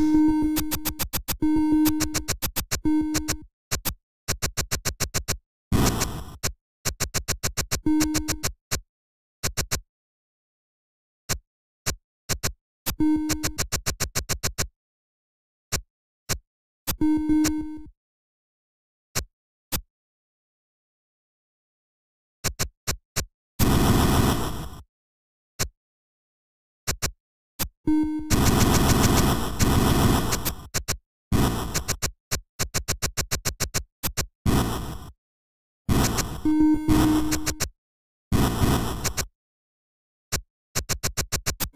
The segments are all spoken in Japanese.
you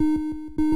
Música